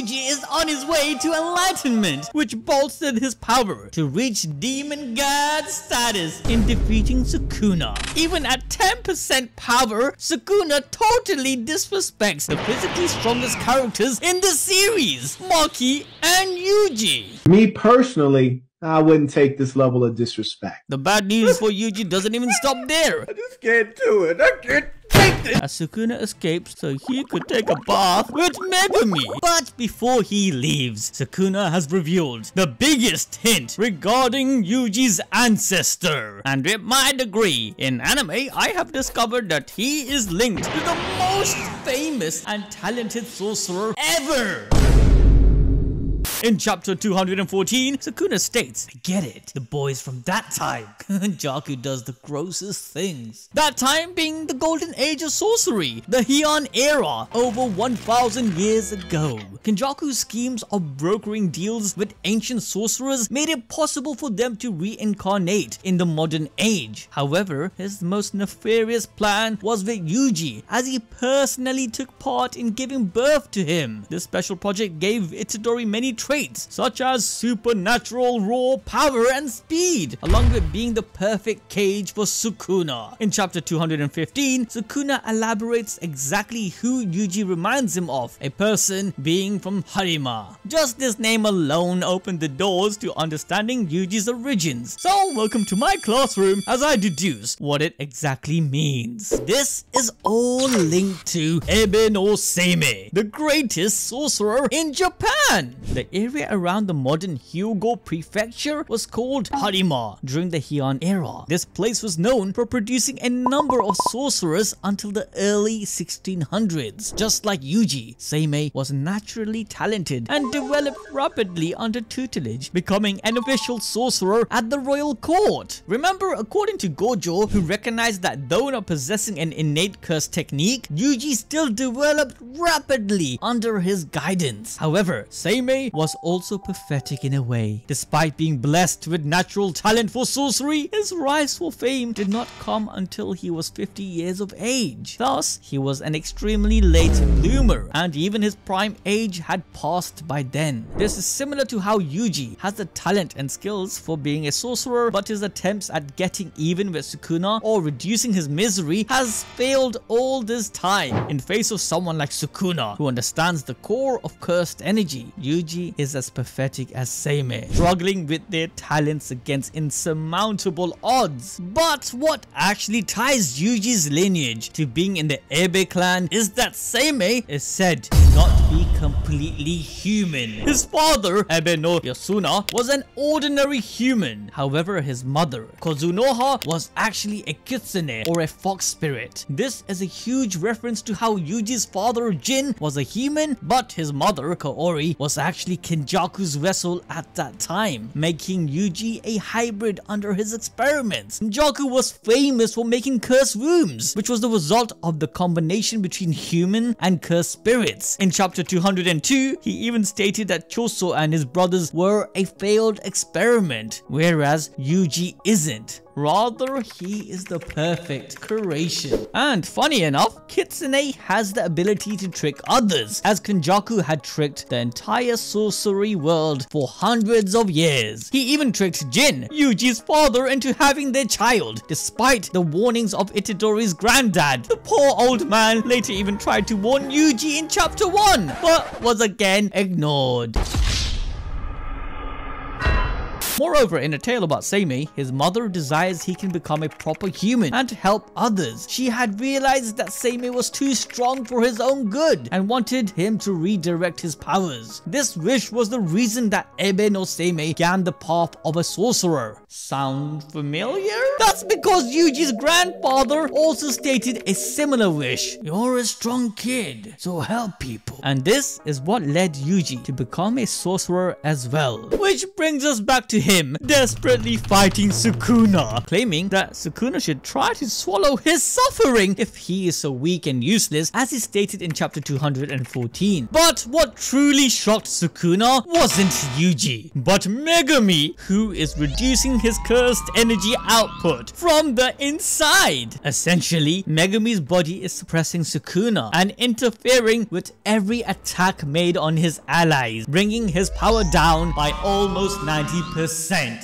Yuji is on his way to enlightenment, which bolstered his power to reach demon god status in defeating Sukuna. Even at 10% power, Sukuna totally disrespects the physically strongest characters in the series, Maki and Yuji. Me personally, I wouldn't take this level of disrespect. The bad news for Yuji doesn't even stop there. I just can't do it. I can't take this. Escapes so he could take a bath with Megumi. But before he leaves, Sukuna has revealed the biggest hint regarding Yuji's ancestor. And with my degree in anime, I have discovered that he is linked to the most famous and talented sorcerer ever. In chapter 214, Sukuna states, I get it, the boys from that time. Jaku does the grossest things. That time being the golden age of sorcery, the Heian era, over 1000 years ago. Kenjaku's schemes of brokering deals with ancient sorcerers made it possible for them to reincarnate in the modern age. However, his most nefarious plan was with Yuji, as he personally took part in giving birth to him. This special project gave Itadori many traits such as supernatural raw power and speed, along with being the perfect cage for Sukuna. In chapter 215, Sukuna elaborates exactly who Yuji reminds him of, a person being from Harima. Just this name alone opened the doors to understanding Yuji's origins. So welcome to my classroom as I deduce what it exactly means. This is all linked to Abe no Seimei, the greatest sorcerer in Japan. The area around the modern Hyogo prefecture was called Harima during the Heian era. This place was known for producing a number of sorcerers until the early 1600s. Just like Yuji, Seimei was naturally talented and developed rapidly under tutelage, becoming an official sorcerer at the royal court. Remember, according to Gojo, who recognized that though not possessing an innate curse technique, Yuji still developed rapidly under his guidance. However, Seimei was also pathetic in a way. Despite being blessed with natural talent for sorcery, his rise for fame did not come until he was 50 years of age. Thus, he was an extremely late bloomer, and even his prime age had passed by then. This is similar to how Yuji has the talent and skills for being a sorcerer, but his attempts at getting even with Sukuna or reducing his misery has failed all this time. In face of someone like Sukuna, who understands the core of cursed energy, Yuji is as pathetic as Seimei, struggling with their talents against insurmountable odds. But what actually ties Yuji's lineage to being in the Abe clan is that Seimei is said not be completely human. His father, Abe no Yasuna, was an ordinary human. However, his mother, Kuzunoha, was actually a kitsune or a fox spirit. This is a huge reference to how Yuji's father Jin was a human, but his mother, Kaori, was actually Kenjaku's vessel at that time, making Yuji a hybrid under his experiments. Kenjaku was famous for making cursed wombs, which was the result of the combination between human and cursed spirits. In chapter 202, he even stated that Choso and his brothers were a failed experiment, whereas Yuji isn't. Rather, he is the perfect creation. And funny enough, Kitsune has the ability to trick others, as Kenjaku had tricked the entire sorcery world for hundreds of years. He even tricked Jin, Yuji's father, into having their child, despite the warnings of Itadori's granddad. The poor old man later even tried to warn Yuji in chapter 1, but was again ignored. Moreover, in a tale about Seimei, his mother desires he can become a proper human and help others. She had realized that Seimei was too strong for his own good and wanted him to redirect his powers. This wish was the reason that Abe no Seimei began the path of a sorcerer. Sound familiar? That's because Yuji's grandfather also stated a similar wish. You're a strong kid, so help people. And this is what led Yuji to become a sorcerer as well. Which brings us back to him desperately fighting Sukuna, claiming that Sukuna should try to swallow his suffering if he is so weak and useless as is stated in chapter 214. But what truly shocked Sukuna wasn't Yuji, but Megumi, who is reducing his cursed energy output from the inside. Essentially, Megumi's body is suppressing Sukuna and interfering with every attack made on his allies, bringing his power down by almost 90%.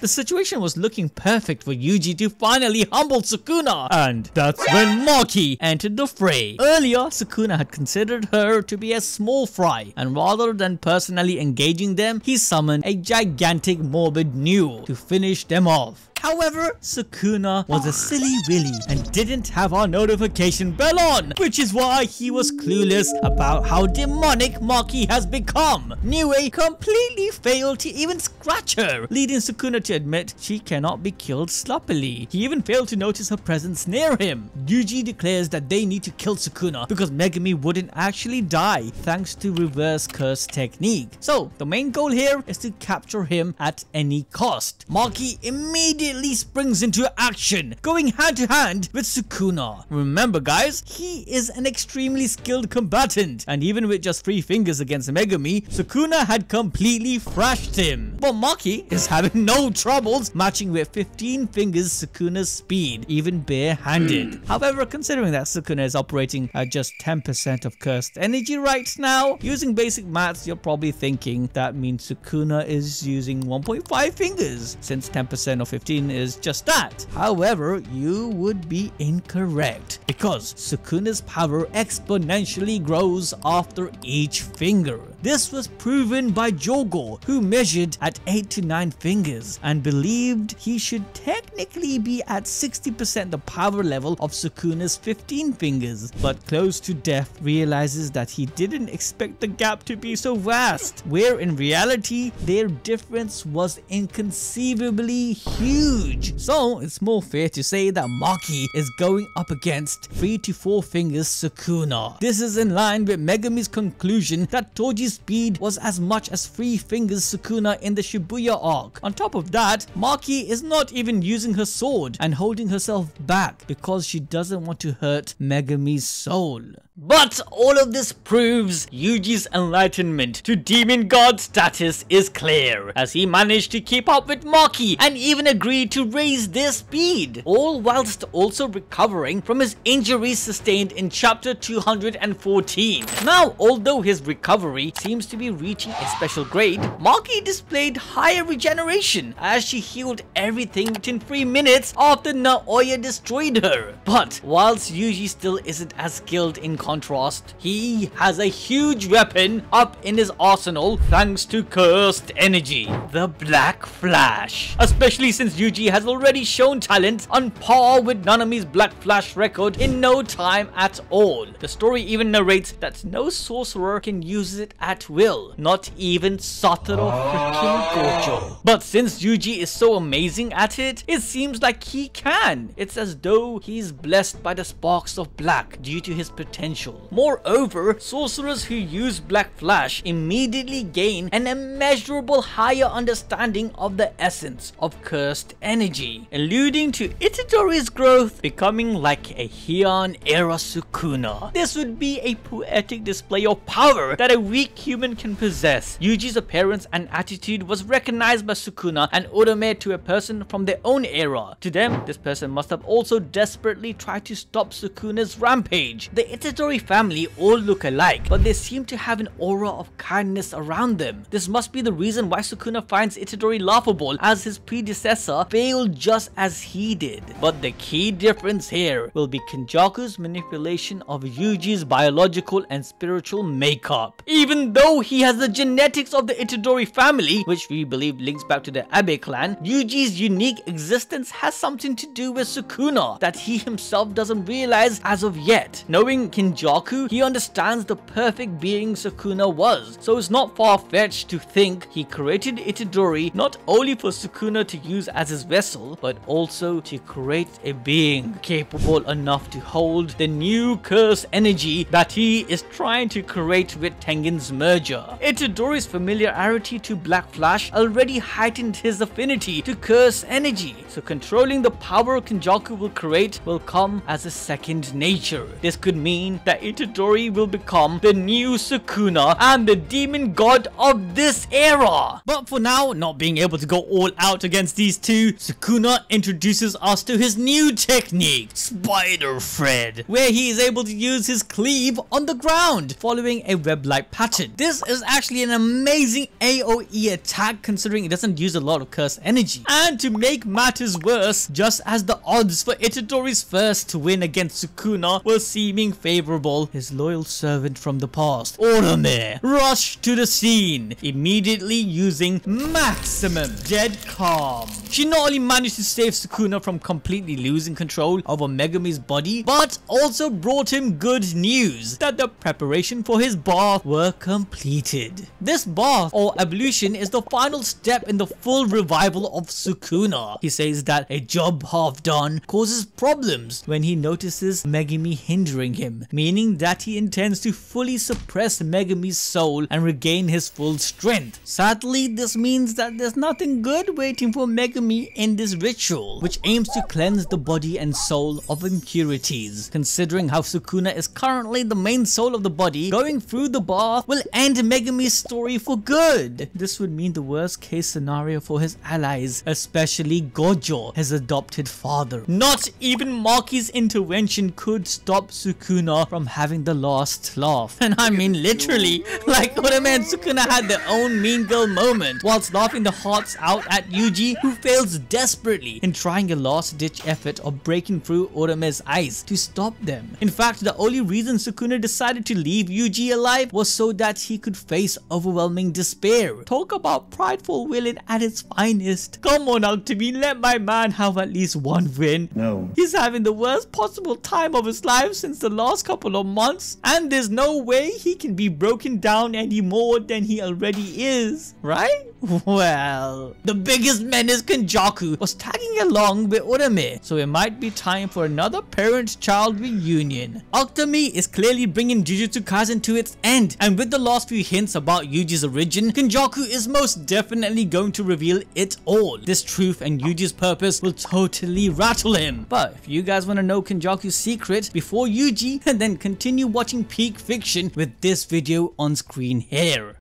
The situation was looking perfect for Yuji to finally humble Sukuna, and that's when Maki entered the fray. Earlier, Sukuna had considered her to be a small fry, and rather than personally engaging them, he summoned a gigantic morbid Nue to finish them off. However, Sukuna was a silly willy and didn't have our notification bell on, which is why he was clueless about how demonic Maki has become. Nue completely failed to even scratch her, leading Sukuna to admit she cannot be killed sloppily. He even failed to notice her presence near him. Yuji declares that they need to kill Sukuna because Megumi wouldn't actually die thanks to reverse curse technique. So, the main goal here is to capture him at any cost. Maki immediately immediately springs into action, going hand to hand with Sukuna. Remember guys, he is an extremely skilled combatant, and even with just 3 fingers against Megumi, Sukuna had completely thrashed him. But Maki is having no troubles matching with 15 fingers Sukuna's speed, even barehanded. Hmm. However, considering that Sukuna is operating at just 10% of cursed energy right now, using basic maths, you're probably thinking that means Sukuna is using 1.5 fingers, since 10% of 15 is just that. However, you would be incorrect because Sukuna's power exponentially grows after each finger. This was proven by Jogo, who measured at 8 to 9 fingers and believed he should technically be at 60% the power level of Sukuna's 15 fingers, but close to death realizes that he didn't expect the gap to be so vast, where in reality their difference was inconceivably huge. So it's more fair to say that Maki is going up against 3 to 4 fingers Sukuna. This is in line with Megumi's conclusion that Toji's speed was as much as 3 fingers Sukuna in the Shibuya arc. On top of that, Maki is not even using her sword and holding herself back because she doesn't want to hurt Megumi's soul. But all of this proves Yuji's enlightenment to demon god status is clear, as he managed to keep up with Maki and even agreed to raise their speed, all whilst also recovering from his injuries sustained in chapter 214. Now, although his recovery seems to be reaching a special grade, Maki displayed higher regeneration as she healed everything within 3 minutes after Naoya destroyed her. But whilst Yuji still isn't as skilled in contrast, he has a huge weapon up in his arsenal thanks to cursed energy, the Black Flash. Especially since Yuji has already shown talent on par with Nanami's Black Flash record in no time at all. The story even narrates that no sorcerer can use it at will, not even Satoru freaking Gojo. But since Yuji is so amazing at it, it seems like he can. It's as though he's blessed by the sparks of black due to his potential potential. Moreover, sorcerers who use Black Flash immediately gain an immeasurable higher understanding of the essence of cursed energy, alluding to Itadori's growth becoming like a Heian era Sukuna. This would be a poetic display of power that a weak human can possess. Yuji's appearance and attitude was recognized by Sukuna and Uraume to a person from their own era. To them, this person must have also desperately tried to stop Sukuna's rampage. The Itadori Family all look alike, but they seem to have an aura of kindness around them. This must be the reason why Sukuna finds Itadori laughable as his predecessor failed just as he did. But the key difference here will be Kenjaku's manipulation of Yuji's biological and spiritual makeup. Even though he has the genetics of the Itadori family, which we believe links back to the Abe clan, Yuji's unique existence has something to do with Sukuna that he himself doesn't realize as of yet. Knowing Kenjaku Kenjaku, he understands the perfect being Sukuna was, so it's not far-fetched to think he created Itadori not only for Sukuna to use as his vessel, but also to create a being capable enough to hold the new curse energy that he is trying to create with Tengen's merger. Itadori's familiarity to Black Flash already heightened his affinity to curse energy, so controlling the power Kenjaku will create will come as a second nature. This could mean that Itadori will become the new Sukuna and the demon god of this era. But for now, not being able to go all out against these two, Sukuna introduces us to his new technique, Spider Fred, where he is able to use his cleave on the ground, following a web-like pattern. This is actually an amazing AoE attack considering it doesn't use a lot of curse energy. And to make matters worse, just as the odds for Itadori's first win against Sukuna were seeming favorable, his loyal servant from the past, Uraume, rushed to the scene, immediately using maximum dead calm. She not only managed to save Sukuna from completely losing control over Megumi's body, but also brought him good news that the preparation for his bath were completed. This bath or ablution is the final step in the full revival of Sukuna. He says that a job half done causes problems when he notices Megumi hindering him, meaning that he intends to fully suppress Megumi's soul and regain his full strength. Sadly, this means that there's nothing good waiting for Megumi in this ritual, which aims to cleanse the body and soul of impurities. Considering how Sukuna is currently the main soul of the body, going through the bath will end Megumi's story for good. This would mean the worst case scenario for his allies, especially Gojo, his adopted father. Not even Maki's intervention could stop Sukuna from having the last laugh. And I mean literally, like Uraume and Sukuna had their own mean girl moment, whilst laughing the hearts out at Yuji, who fails desperately in trying a last ditch effort of breaking through Uraume's eyes to stop them. In fact, the only reason Sukuna decided to leave Yuji alive was so that he could face overwhelming despair. Talk about prideful willing at its finest. Come on Akutami, let my man have at least one win. No. He's having the worst possible time of his life since the last couple of months and there's no way he can be broken down any more than he already is, right? Well, the biggest menace Kenjaku was tagging along with Uraume, so it might be time for another parent-child reunion. Akutami is clearly bringing Jujutsu Kaisen to its end, and with the last few hints about Yuji's origin, Kenjaku is most definitely going to reveal it all. This truth and Yuji's purpose will totally rattle him. But if you guys want to know Kenjaku's secret before Yuji, and then continue watching Peak Fiction with this video on screen here.